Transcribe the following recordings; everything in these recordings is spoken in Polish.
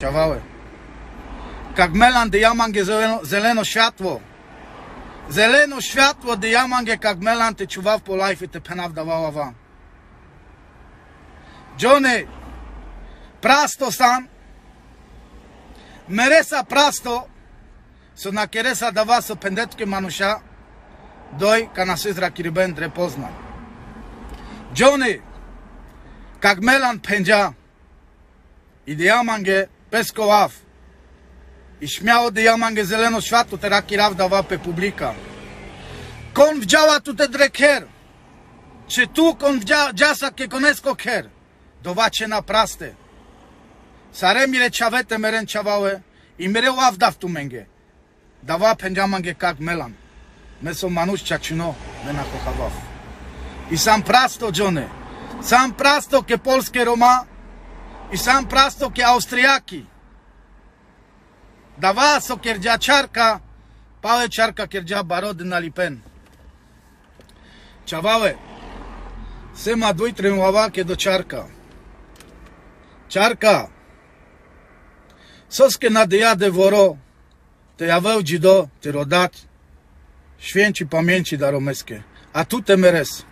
Чавале. Как мелан да јаман ге зелено, зелено шатво. Зелено шатво да јаман ге как мелан те чував по лайфите пенав давала вам. Джоне, прасто сам, мереса прасто, со накереса да вас со пендетки мануша, дој кана сизра кирибен дрепозна. Джоне, как мелан пенджа, идеја манге, pędzia, diamange peskoław, i śmiało diamange zeleno światło, teraz kiraw dawa pe publika. Kon wdziała tu te dreker, czy tu kon wdzia, dziasa ke konesko ker, dowacie na praste. Sare mire czawete meren czawałe, i mire ławda w tu menge. Dawa pędziamange kak melan. My są manusz ciaczyno, my. I sam prasto, Johnny, sam prasto ke polskie Roma, i sam prasto ke Austriaki. Dawa so kierdzia czarka, pałe czarka kierdzia barody na lipen. Czawałe, syma duj trymławakie do czarka. Czarka, soskie nadyjade woro, te jawełdzi do, ty rodat, święci pamięci daromeskie, a tu te meres.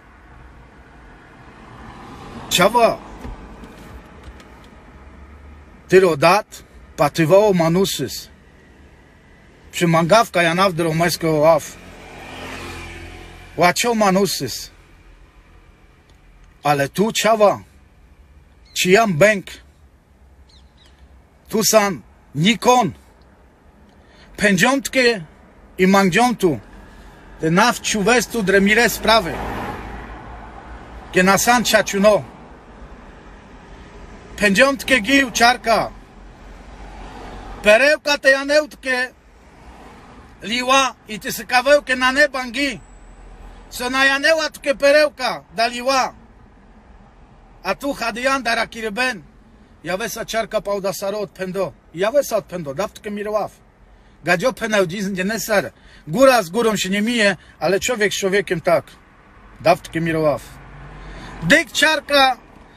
Czawa, ty rodat, patywało manusys. Przymangawka janaw dromeskie ław. Łacio manusys. Ale tu czawa, ciyam bęk. Tu sam nikon. Pędziątkę i mangdziątu. Te nawciu westu dremire sprawy. Kie na san ciaciuno. Pędziątkę gił czarka. Perełka te janełtkę liła i ty sykawełkę na nebangi. Co na janeła tkę perełka daliła. A tu hadijan dara kirben. Ja wesa czarka pałda saro od pendo. Ja wesa od pendo, dawtkę mirław. Gadzio penał dziz nie nesar. Góra z górą się nie mije, ale człowiek z człowiekiem tak. Dawtkę mirław. Dyk czarka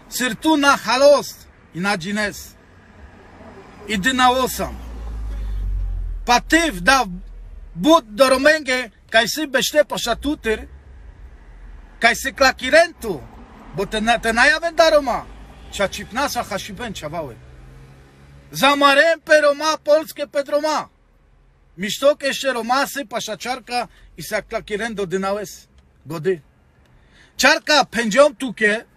syrtuna halos i na dzines. I dynałosam. Patyw da bud do romęgę, kaj sy bește poszatutyr, kaj sy klakirentu, bo te, te najawę da Roma. Cia cipnasa hasiben ciawały. Zamarem pe Roma, polskie pedroma. Misztok jeszcze Romasy, paszaczarka i sa klakirendo dynałes gody. Czarka pędzią tukie, nigdy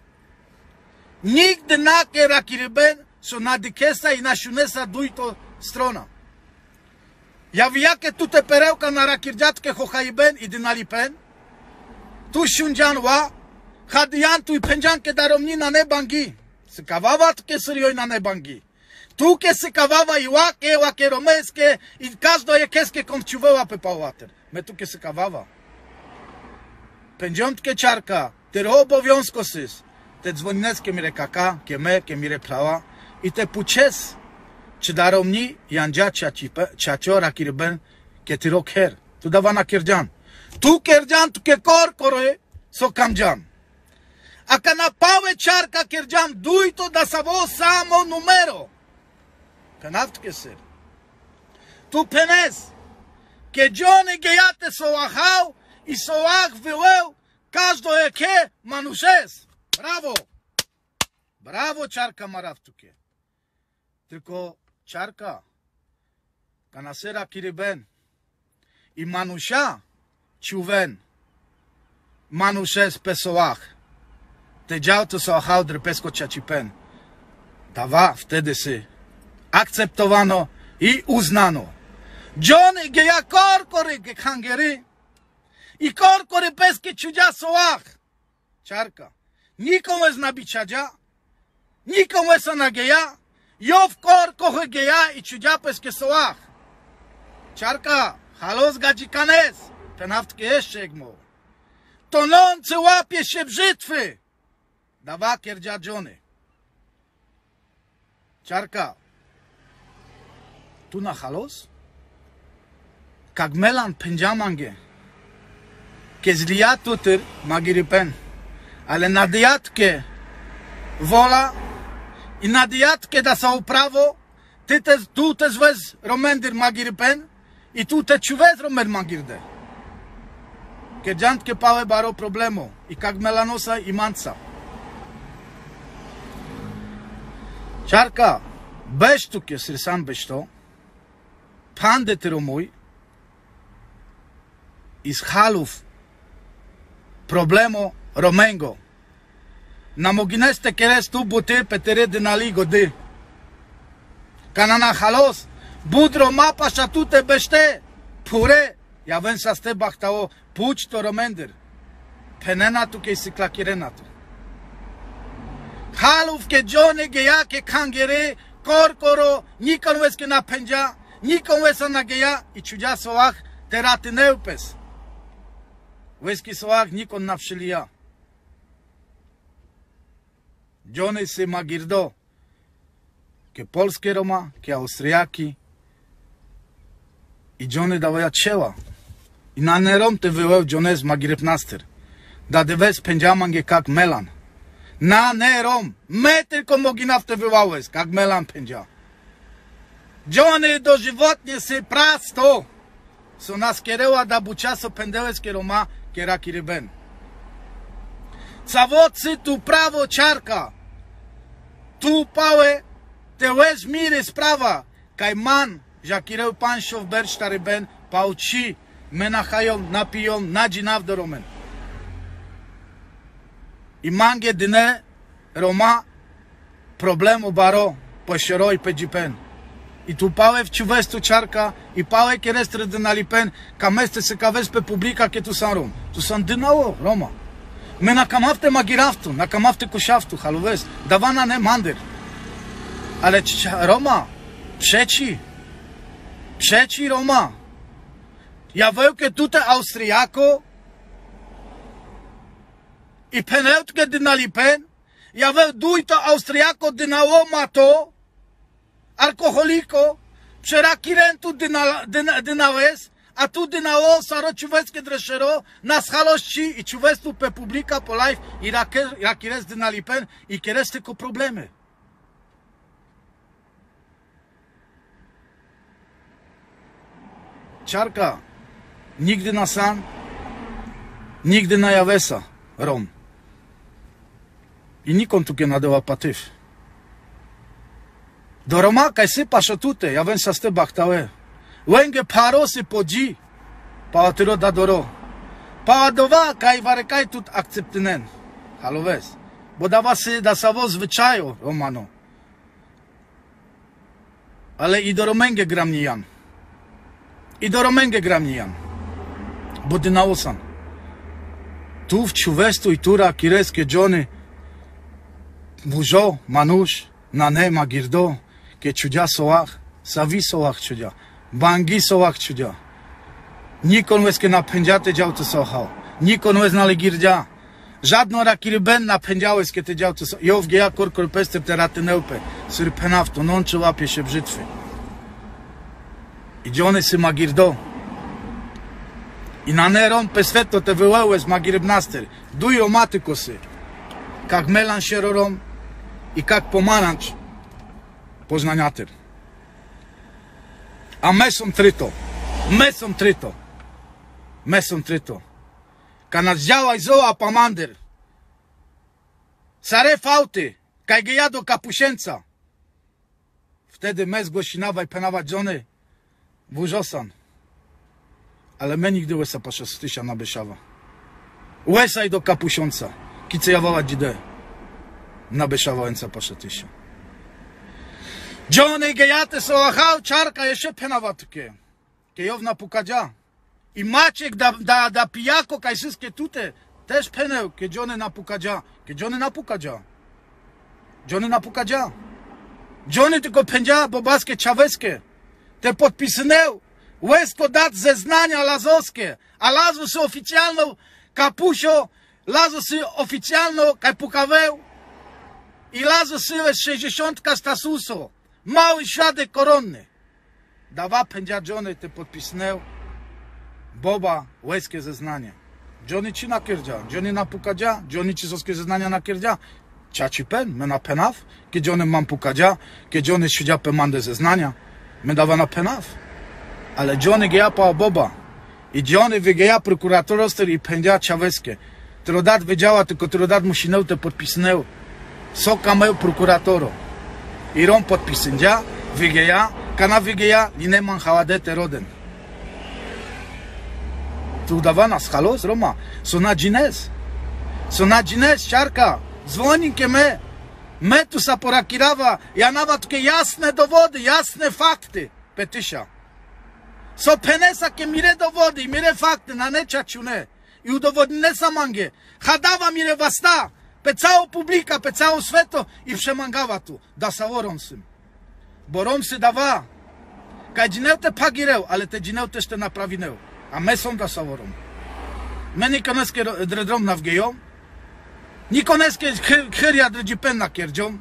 na ke rakiriben, so na dykesa i na siunesa duj to strona. Ja jakie tu te perełka na rakirdziatkę hochajben i dynalipen? Tu siundzianła, hadiantu i pędziankę daromni na nebangi. Sykawawa tke syrioj na nebangi. Tu ke sykawawa i łakie, łakie romeskie i każdo jakeskie kąciuweła pepałater. Me tu ke sykawawa. Pędziątkę czarka, tyro obowiązko sys. Те звони днес ке мире кака, ке ме, ке мире права. И те пучес, че даровни янджа чачо ракирбен ке тиро кер. Ту давана керджан. Ту керджан, ту ке кор корое, со камджан. Ака паве чарка керджан, дуйто да са во само нумеро. Канавт ке сер. Ту пенес, ке джони гејате со ахау, и со ах вилел, каждо е ке манушес. Brawo! Brawo czarka marawtukie. Tylko czarka, kanasera kiriben i manusia ciuwen manuszes pesołach. Te dział to sołachał drepesko ciacipen. Dawa wtedy sy akceptowano i uznano. Johnny geja korkory ge hangery i korkory peskie ciudzia sołach. Czarka. Nikomu jest nabiczadzia, nikomu jest na geja, jo w korko geja i ciudzia peskie sołach. Czarka, halos gadzikanes, penaftkie jeszcze jak mu. Tonący łapie się brzytwy. Dawa kierdzia Johnny. Czarka, tu na halos? Jak melan pędziamangie. Ke zliatutyr magiripen. Ale na diatkę wola i na diatkę da są prawo Ty te, tu też wez romendir magirpen i tu te čuvez romer magirde. Ke džantke pave baro problemo i kak melanosa i manca. Čarka, beş tu ke sirsan beş to, pande ty romuj, iz halów problemo romengo. Na mogineste keres tu buty petere dinali gody. Kanana halos, budro mapa șatute bește, pure, javem sa ste bahtao, puć to romendir. Penena tu ke si klakirena tu. Haluf ke jone geya ke kangere, korkoro, nikon wes ke na penja, nikon wes na geya, i čuđa sovah, terati neupes. Weski sovah nikon na všilija. Джоне се магирдо, ке полски рома, ке аустријаки, и Джоне да воја чела. И на нером те велев Джонес магирепнастер, да девес пенджаманге как мелан. На нером, метер нафте те велавес, как мелан пенджа. Джоне до животње се прасто, со нас керева да бучасо пенделеске рома, кераки ребен. Цавоци ту право чарка, Tu pałe te łez miry sprawa. Kaj man Żakireu Panszow Bersztary Ben Pauci Menachają napiją nadzinaw do Romen. I mange dne Roma problemu baro posioro i pedzipen. I tu pałe w ciuwestu czarka i pałe kierestry dynali pen kameste se kawespe publika kie tu są rom. Tu są dynało Roma. Magiraftu, na kamafte kusiaftu, halowes, dawana ne mandyr. Ale Roma, przeci, Trzeci Roma. Ja wełkę tutaj Austriako i peneutkę dynali pen. Ja weł duj to Austriako dynało ma to alkoholiko przeraki rentu dyna, a tu dynało saro ciuweckie dreszero na schalości i ciuwestu pe publika po life i rakie- rakires dynali pen i kieres tylko problemy. Ciarka, nigdy na san, nigdy na Javesa, Rom. I nikon tu ke nadała patyw. Do Roma kaj sypa szotute, ja wem sa ste bachtałe. Łęgę parosy podzi, pa tyro da doro. Pa dowa kaj warekaj tut akceptynen. Halowes. Bo dawa sy da savo zwyczaju, Romano. Ale i do Romęgę gram nie. I do Romęgę gram nie. Bo ty. Tu w Ciuwestu i Tura, Kireskie, Johnny, Bujo, Manusz, Nanema, Girdo, ke čudja soach, savi soach čudja, bangi soach čudja. Nikon weske napędziate dział to sochał. Nikon wez nale girdja. Żadno rakirben napędziałeś, kiedy dział to sochał. Jowgie ja korkor pester te raty neupę. Syr penafto, non czy łapie się brzytwy. I dziony sy magirdo. I na neron pesfeto te wyłełeś magiribnaster. Dujo maty kosy. Kak melan sierorom i kak pomarańcz poznaniatyr. A mesom tryto. Mesom tryto. Mesom tryto. Kana zdziałaj zoa pamandyr. Sare fauty. Kaj geja do kapusięca. Wtedy mes gosinawaj penawa Johnny. Burzosan. Ale me nigdy łesa pasza stysia na Beszawa. Łesaj do kapusiąca. Kice jawała dzidę. Na Beszawa łęca pasza tysia. Johnny gejate soachał czarka jeszcze penawatkie. Kejowna pukadzia. I Maciek da, da, da pijako kaj wszystkie tute. Też peneł, kie Johnny na pukadzia. Kie Johnny na pukadzia. Johnny na pukadzia. Johnny tylko pędzia bobaskie czaweskie. Te podpisnęł. Łesko dat zeznania lazowskie. A lazo sy oficjalną kapusio. Lazo sy oficjalną kaj pukaweł. I lazo sy 60 stasuso. Mały świadek koronny. Dawa pędzia Johnny te podpisnęł. Boba łeskie zeznanie. Johnny ci nakierdzia. Johnny napukadzia. Johnny ci soskie zeznania nakierdzia. ciaci pen, me na penav, kiedy one mam pukadzia, kiedy one siedział pe mande zeznania, me dawa na penav. Ale Johnny geja pa boba. I Johnny wygeja prokuratorostер i pędzia czaweskie. Trodat wiedziała, tylko trodat musi te podpisnął. Soka meu prokuratoro. ирон подписенја, вигеја, кана вигеја, ни неман халадете роден. Тудава на халос, Рома, со на джинес. Со на джинес, шарка, звонин ке ме, мету са поракирава, ја нават ке јасне доводи, јасне факти, петиша. Со пенеса ке мире доводи, мире факти, на не чачуне. И удоводни не са манге. Хадава мире васта, Pe całą publika, pe całą sveto i przemangała tu. Da sawo romsym. Bo romsy dawa. Kaj dzineu te pagireł, ale te dzineu też te naprawineu. A me są da sawo rom. Me nie koneskie dredrom nawgeją. Nie koneskie chyria dredzipenna kierdzią.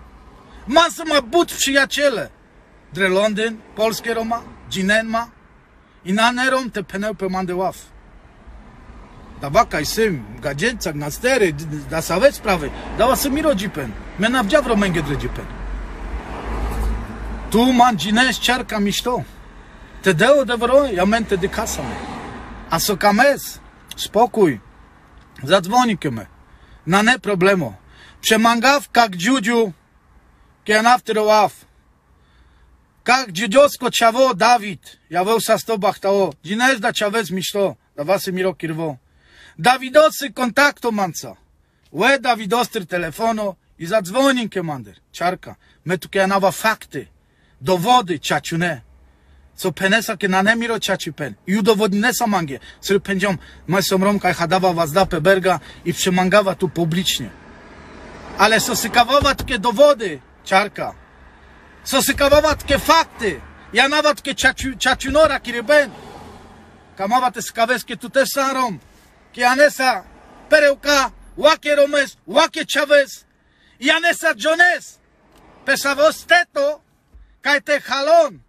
Masy ma but przyjaciele. Dre Londyn, polskie Roma, dzinen ma. I na nerom te peneu pe mande łaf. Dawaka i sym, gadzielcak na stery, da same sprawy. Dała sym mi rodzipen. Me na wdziawro męgie dredzipen. Tu man dzines ciarka miś to. Te deo devro, ja men te dykasam. A so kames, spokój. Zadzwoni me. Na ne problemo. Przemangaw kak dziudziu, kienaw tyroław. Как джидёско чаво Давид, јавел са сто бахтао, джинез да чавез мишто, да васе миро кирво. Dawidocy kontaktu manca. Łe Davidostry telefonu i zadzwonił komander. Czarka. My tu nawa fakty, dowody ciaciune. Co penesa ke nanemiro ciaci pen. I udowodnę samangie. Sry pędziom majsom romka i hadawa wazdapę berga i przemangawa tu publicznie. Ale sosykawowa takie dowody, czarka. Sosykawowa takie fakty. Ja nawet takie ciaciunora, kiedy ben. Kamawa te skaweskie tu też sarom. Ki anesa perełka, łakie romes, łakie chavez. I anesa jones. Pesavos teto, kaj te halon.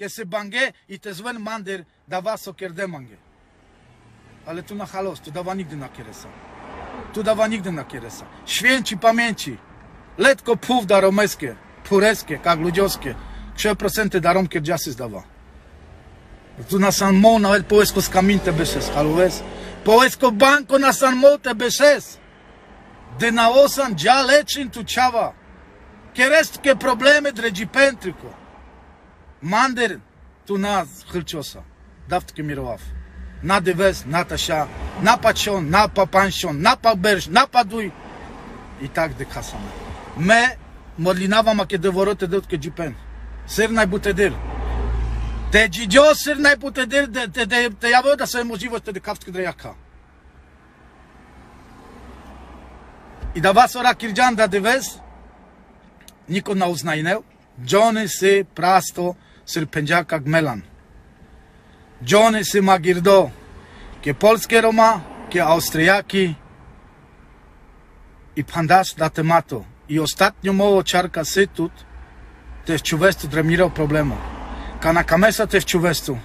que se bange i te zwen mandir dawa sokier demange. Ale tu na halos, tu dawa nigdy na kieresa. Tu dawa nigdy na kieresa. Święci pamięci. Letko pów daromeskie, pureskie, jak ludziowskie. 3% darom kierdziasy zdawa. Tu na San nawet poesko z kaminte byszes, haluwes. Poesko Повеско банко на Сан Молте Бешес. Денаосан джа лечин тучава. Ке Керест ке проблеме дреджи пентрико. Мандер ту нас хрчоса. Дафт ке мировав. На девес, на таша, на пачон, на папаншон, на паберш, на падуй. И так дека касаме. Ме модлинава маке ке е дот ке джипен. Сер најбутедир. Te cicosır ne bu tedir de de możliwość wtedy kartki drejaka. I da was ora kirjanda dyves nikon na uznajneu Johnny sy prasto syr pędziaka gmelan. Johnny sy magirdo ke polskie Roma ke Austriaki i pandas na tematu. I ostatnio mało czarka sytut też czuwesty dremirał problemu. Kana kamesa też czuwestu.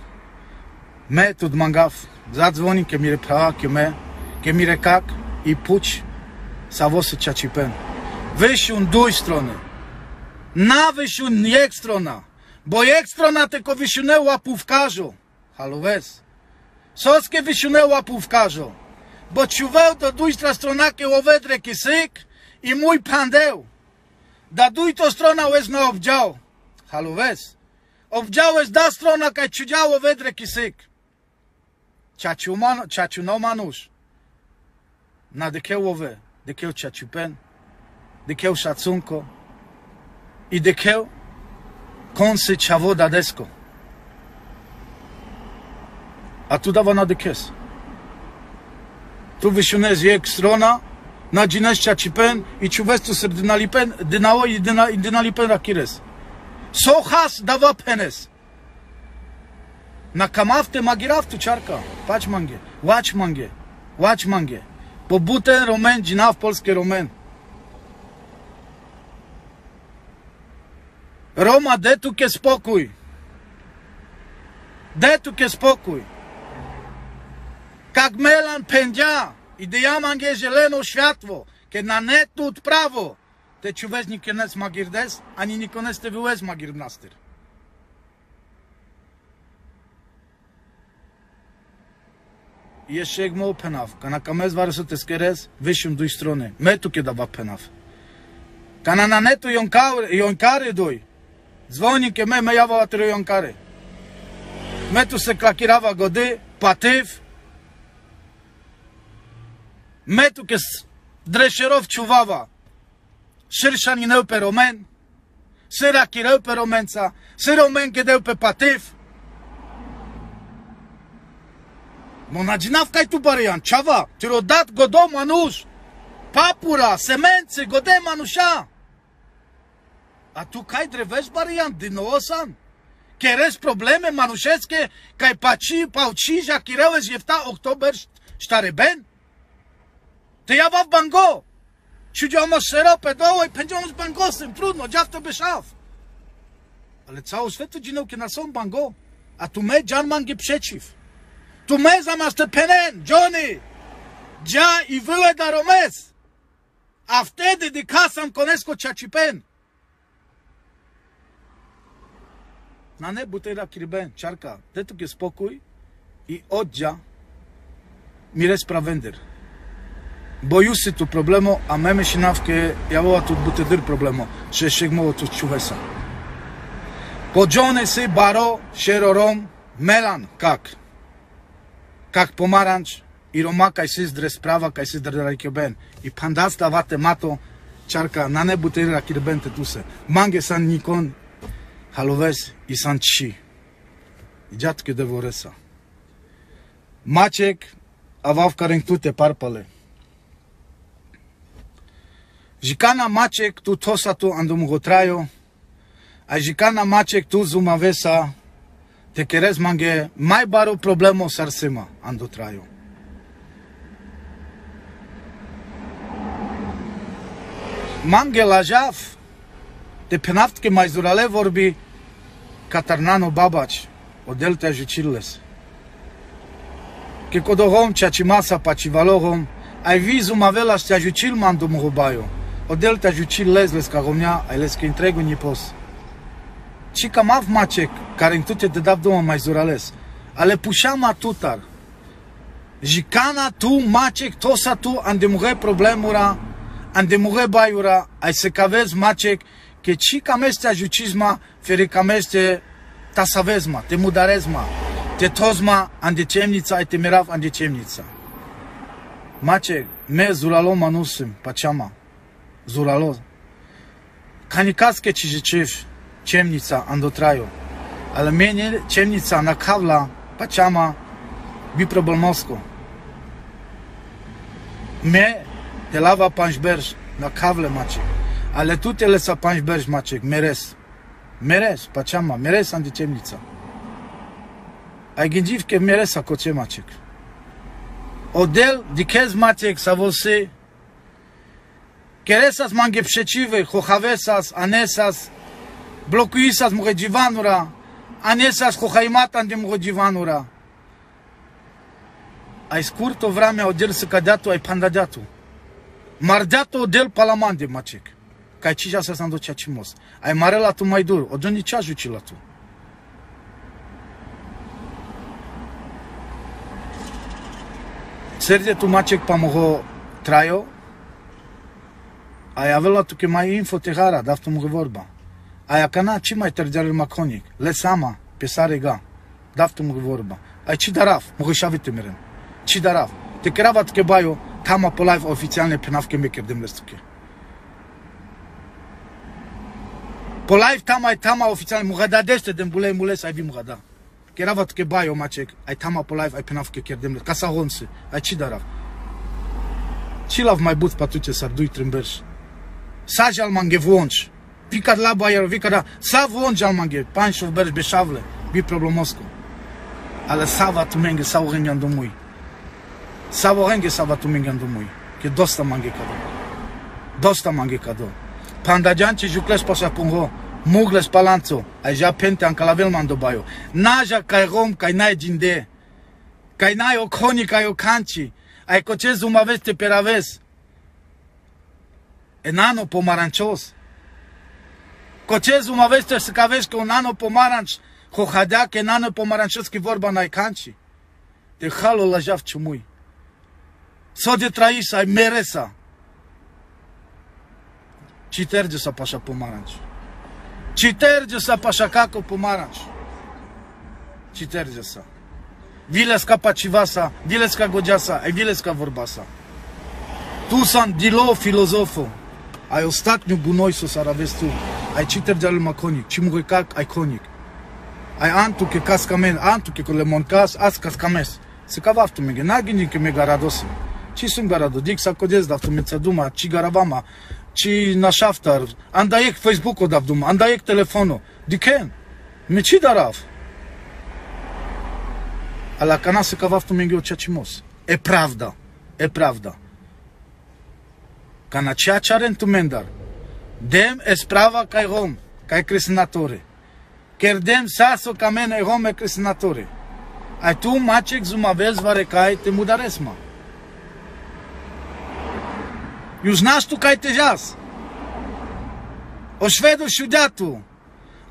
Me tu mangaw, zadzwoni, ke mire prawa, ke me, ke mire kak i puć sawosy ciacipen. Wysiun duj strony. Na wysiun niech strona. Bo jak strona tylko wysunęła pówkarzu. Halo wes. Soskie wysunęła pówkarzu. Bo ciuweł to dujstra strona kiełowedre kisyk i mój pandeł. Da duj to strona łez na obdział. Halo wes. Obdział jest da strona kaj ciudziało wedre kisyk. Ciaciu, man, ciaciu no manusz. Na dekiełowe, dekieł ciaciu pen. Dekieł szacunko. I dekieł Kąsy ciawo desko. A tu dawa na dekes. Tu wysiąnę z jak strona, na со хас да вапенес. На камафте магирафту чарка, пач манге, вач манге, вач манге. По бутен ромен, джинав полски ромен. Рома, дето ке спокој. Дето ке спокој. Как мелан пенѓа и да јаман ге желено швјатво, ке на нето отправо. право. Te ciuwez nikones magirdes, ani nikones te wyłez magirnastyr. I jeszcze mało penaw. Kana kamez warso te skeres, wysium duj strony. Metu kiedy dawa penaw. Kana na netu jonkary, duj. Dzwoni ke me, me jawa atru jonkary. Sârșani înău pe romen, romeni, săraci rău pe romența, să romeni cădeu pe pativ. Monaginaf cai tu barian, ceava, te rodat godom anuș, papura, semențe, godem anușa. A tu cai dreves barian din nou san? Queres probleme manușesche, cai paci, pauci, jachireu, jefta, october, ștareben? Te ia va bango! Siedziomo szerope doły, pędziomo z bangosem, trudno, dziaw to by szaf. Ale całą światu dzinął, na są bango, a tu me dzian mangi przeciw. Tu me zamiast penen, Johnny, dzia i wyłe da romes. A wtedy dy kasam konesko ciacipen. Na nebu tej kirben, czarka, te tu spokój i oddzia mire sprawender Bo jusy tu problemo, a memy się nawkę, ja woła tu butedyr problemo, że się gmoło tu ciuwesa. Po Johnny sy baro, sierorom, melan, kak. как помаранч и рома кај се здрес права кај се дрдарајке бен и пандаста вате мато чарка на небу те раки бен те тусе манге сан никон халовес и сан чи и джатке де вореса мачек а вавкарен туте парпале Jicana Machek tu tosatu andum gotrayo. A Jicana Machek tu zumavesa. Te queres mange mai baro problemo sarsema ando trayo. Mange lajav te penaftke majzurale vorbi Katarnano Babac o delta Jicilles. Che codorom ciacimasa pacivalorom ai vizum avela stiajucil mandum rubaio. odel te ajuci lezles ca România, ai lez că întregul nipos. Și cam av macek, care în tute de dab două mai zurales, ale pușam atutar. Jicana tu macek tosa tu andemuge problemura, andemuge baiura, ai se cavez macek, că ci cam este ajucisma, fere cam este tasavezma, te mudarezma, te tozma, andecemnița, ai temerav andecemnița. Macek, me zuraloma nusim, paceama. Zuralo. Kanikaske ci życzysz, ciemnica andotraju. Ale mnie ciemnica na kawla paciama bi problemosko. Me te lava panșberj na kawle macie. Ale tu te lesa panșberj macie, meres. Meres, paciama, meres ande ciemnica. Ai gândiv meres akoce macie. Odel dikez macie sa volse Keresas mange przeciwy, chochavesas, anesas, blokuisas mugejivanura, anesas chohaimatan de mugejivanura. Ai scurto vremea odel să cadeatu, ai pandadeatu. Mardeatu odel palamande macek. Cai cija să s-a ceea cimos. Ai mare la tu mai dur, o doni ce ajuci la tu. Serge tu macek pamoho trajo, ai avela tu ke mai info tehara, daftu mu vorba. A ja kana ci mai tărgeare maconik, le sama, pesare ga, daftu mu vorba. Ai ci daraf, mu gășavite meren. Ci daraf. Te keravat ke bajo, tama po live oficjalne penavke me kerdem lestuke. Po live tama ai tama oficjalne, mu gada deste den bulei mules ai vi mu gada. Keravat ke bajo macek, ai tama po live ai penavke kerdem les. Casa honse, ai ci daraf. Ci lav mai but patuce sardui trimberș. sajalmange vonč. Vi kad labo aero, vi kada sa vonžalmange, panšov berš bešavle, vi problemosko. Ale sava tu menge, sa orengan domui. Sava orenge sava tu mengan domui. Ke dosta mange kado. Dosta mange kado. Pandajan ce jucles pasa pungo. Mugles palanco, aja pente anca la velman dobaio. Naja kai rom, kai nai jinde. Kai nai o koni, kai o canci. Ai coce zumaves te peraves enano pomaranchoso. Cochezul mă vezi, să că că un nano pomaranș, hohadea că nano pomaranșos, că vorba n-ai canci. Te halul la jaf ciumui. Să de traisa, ai meresa. Citerge să pașa pomaranș. Citerge să pașa caco pomaranș. Citerge să. Viles ca pacivasa, viles ca gogeasa, ai viles ca vorbasa. Tu sunt dilo filozoful. а и остатню гунойсо саравесту ай читер джалу маконик? Чимугой как? Айконик ай анту ке каскамен анту ке колемонкас аз каскамес секававту меге нагинике ме гарадоси чи сум гарадо? Дик сакодез давту мецадума чи гаравама? Чи нашафтар? Андаек фейсбуко давдума андаек телефоно дикен ме чи дарав? Алакана секававту меге оча чимос е э, правда е правда. ка на чија Каначачарен тумендар. Дем е справа кај гом, кај креснатори. Кер дем са со камена гом е креснатори. А ту мачек зума везваре кај те му даресма. Јузнаш ту кај те јас. Ошведо шудјату, шуѓату,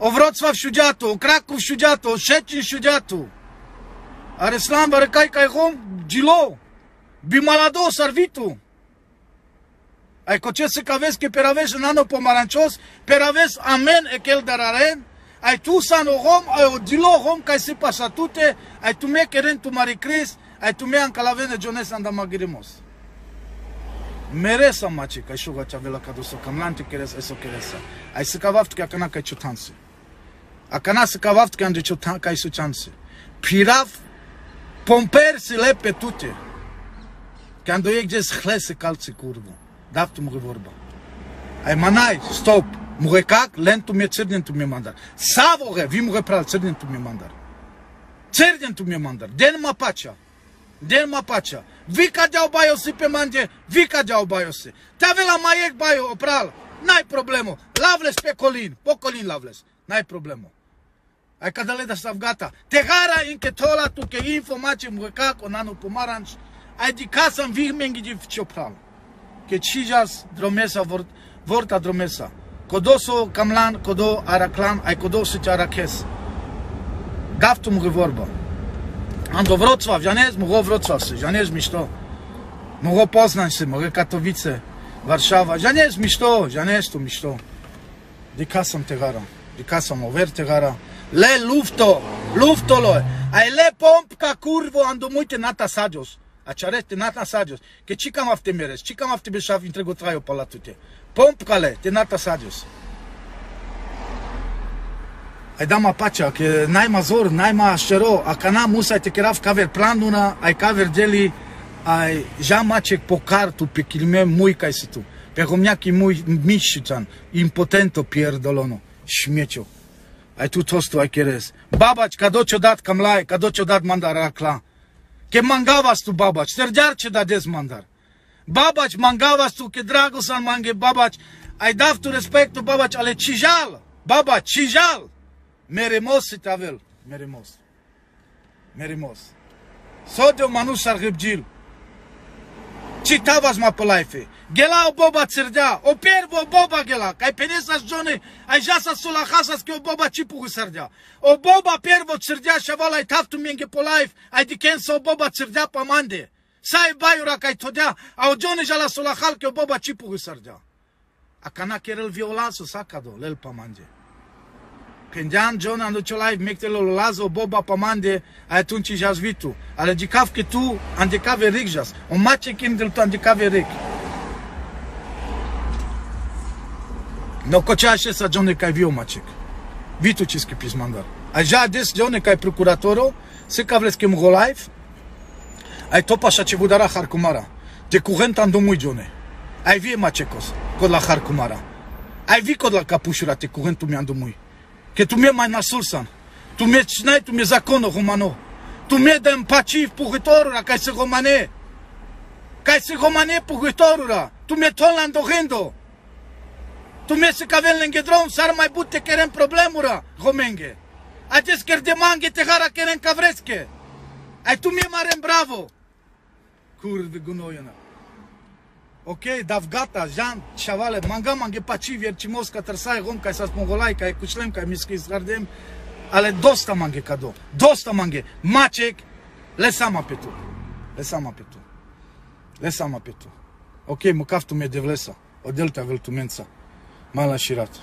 о шудјату, шуѓату, о Краков шуѓату, о Шечин шуѓату. Арислам барекај кај гом, джило, би маладо сарвиту. Ако че се кавес ке перавеш нано помаранчос, перавес амен е кел дарарен, ai tu san ogom ai odilo ogom kai se pasa tute ai tu me keren tu mari kris ai tu me ankalaven de jones anda magirimos mere sa machi kai shuga chavela kado so kamlanti keres eso keres ai se kavaft ka kana kai chutanse a kana se kavaft kan de chutan kai su chance pirav pomper se lepe tute Quando eu disse, chlese calce curvo. Дав му го ворба. Ај, манај, стоп. Му го как? Ленту ми е црненто ми е мандар. Саво ге, ви му го прават црненто ми е мандар. Црненто ми е мандар. Ден ма пача. Ден ма пача. Вика дјао бајо си пеманде, вика дјао бајо си. Та вела мајек бајо опрал. Нај проблемо. Лавлес пе колин, по колин лавлес. Нај проблемо. Ај када леда савгата. Тегара инке тола туке инфо маче му како нану помаранч. Ај ди касам вих менги ди чопрал ке чижас дромеса ворт, ворта дромеса. Кодо со камлан, кодо араклан, ај кодо се ќе аракес. Гавто му ги ворба. Ам до вроцвав, ја не му го вроцвав се, ја не зми што. Му го познај се, му Катовице, Варшава, ја не зми што, ја не зми ми што. Дека сам те гара, дека сам овер те гара. Ле луфто, луфто лој, ај ле помпка курво, ам до мојте ната. А чареш те ната садиос. Ке чикам авте мерес, чикам авте бешав интре го трајо палатуте. Помпкале, те ната садиос. Ај дама пача, ке најма зор, најма шеро, а кана муса те керав кавер плануна, ај кавер дели, ај жамачек по карту, пе килме муј кај си ту. Пехомњаки муј мишицан, импотенто пиердолоно, шмечо. Ај ту тосто ај керес. Бабач, кадо ќе дат камлај, кадо ќе дат мандаракла. که منگا واسطو بابا چ سرجار چ د دز مندر بابا چ منگا واسطو کی دراگو سان منگی ای داف تو ریسپیکٹ تو بابا چ ال چیجال بابا چیجال میرے موس تاویل میرے موس میرے موس سو جو منو Citavas ma pe life. Gela o boba црдя, o перво боба гела, кај 50 жони, ај жаса сула хасас ке o боба чипу срдя. O боба перво црдя шавала и тафту менге по лайф, ај дикен со боба црдя па манде. Сај бајура кај тодя, а o джони жала сула хал ке o боба чипу срдя. A cana kerel violaso sacado, lel pa mange. Când Jan John ando ce live mecte lo lazo boba pamande atunci jas vitu. Ale dikav ke tu andikave rigjas. O mace kim del tu andikave rig. No kočaše sa Johnny kaj vio maček. Vitu čiski pismandar. A já des Johnny kaj prokuratoro, se kavleske mu live. Ai to paša ce budara harkumara. De curent ando muy Johnny. Ai vie mačekos kod la harkumara. Ai vi kod la kapušura te curentu mi ando Că tu mi mai nasul san. Tu mi cnai, tu mi zakono romano. Tu mi dăm paciv pugitorura, ca se romane. Ca se romane pugitorura. Tu mi ton la Tu mi se cavel lângă drum, s-ar mai bute kerem problemura, romenge. Acest ker de mange te hara kerem cavresche. Ai tu mi mare bravo. Океј, давгата, жан, шавале, манга манге пачи верчимовска търсай гонка Сас, с монголайка кучлемка и миски але доста манге кадо, доста манге, мачек, ле сама пету, ле сама пету, ле сама пету. Океј, му кафту ме девлеса, оделта велтуменца, мала ширата.